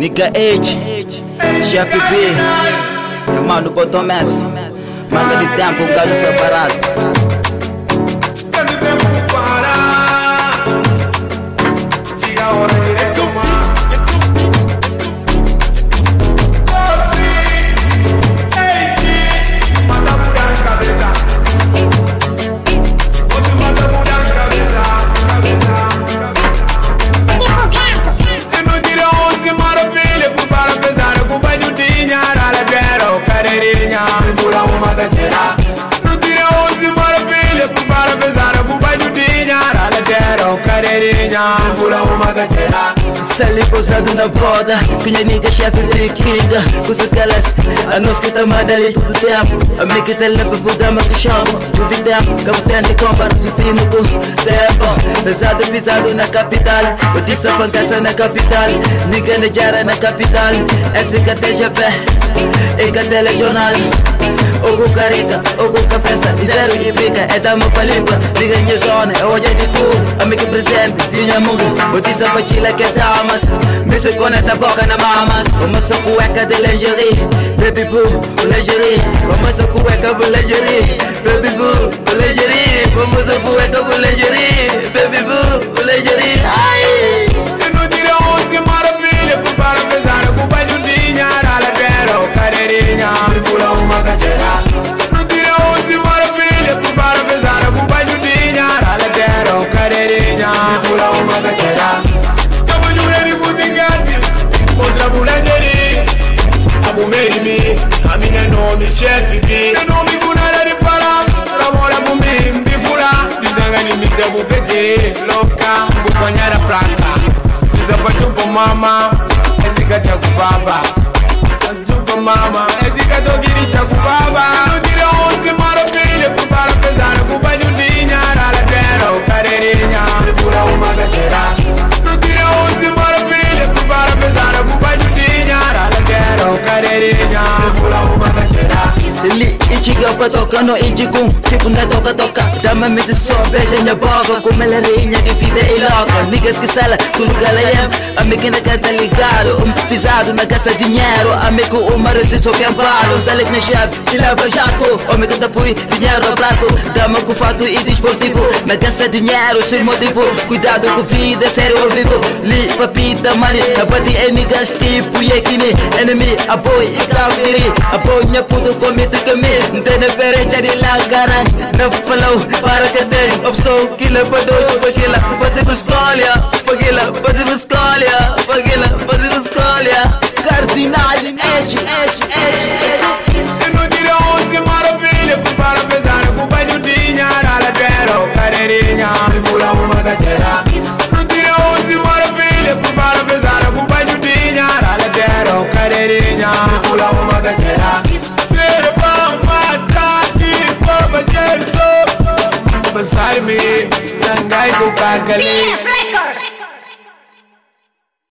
Nigga H, Chef B, mano botou messa. Manga de tempo, o caso foi fura uma gatera Sali pousado na boda, minha nigga chefe liquida Coisa elas, a nós que tá madali todo tempo A mim que te leva pro drama que chama. Tudo tempo, eu tento comprar destino com tempo. Pesado, pisado na capital. Eu disse a pancasa na capital. Nigga na jara na capital. Até já pé, e que Ogo carica, ogo cafesa, e zero de pica, é da mão pra limpa Liga minha zona, é hoje de tudo Amigo presente, tinha mundo Eu disse a pachila que é damas Me se conecta boca na mamas Uma só cueca de lingerie Baby boo, lingerie Uma só cueca por lingerie Baby boo, lingerie Uma só cueca kumama esika cha kubaba nduko mama esika togiri cha kubaba nudira onse mara pili kupara pezana kubanundinya rala tera ukarerinya ndifura umagachera nudira onse mara pili kupara pezana kubanundinya rala tera ukarerinya ndifura umagachera sili ichi ichiga pa toka no ichigum Tipo na toka toka Dama misi so beja nya boga Kumela rinha que vida e loca Niggas que sala, tudo galayem Amigo na canta ligado. Um pisado na gasta dinheiro. Amigo uma resistiu que embalo Zalik na chave e leva jato. Amigo da pui, dinheiro ao prato. Dama com fato e desportivo. Na gasta dinheiro sem motivo. Cuidado com vida, sério ao vivo. Li papita money Abati é niggas tipo Yekini Enemy, apoio e kafiri Apoio minha puto comigo kami Ntene pere jadi langgaran Na falau para que tem Opção kila pa dois Pagila, fazer buscolha Pagila, fazer buscolha Pagila, fazer buscolha Cardinal, edge, edge, edge, edge E no tira onze maravilha Para pesar a culpa de dinheiro Ela Me fura uma gatera No tira onze maravilha Para pesar a culpa de um dinheiro Ela quer carreirinha Me fura uma Michael Bagley.